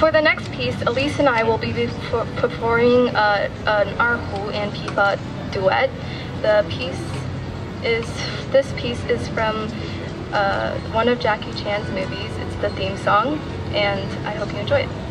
For the next piece, Elise and I will be performing uh, an erhu and pipa duet. The piece is, this piece is from uh, one of Jackie Chan's movies. It's the theme song, and I hope you enjoy it.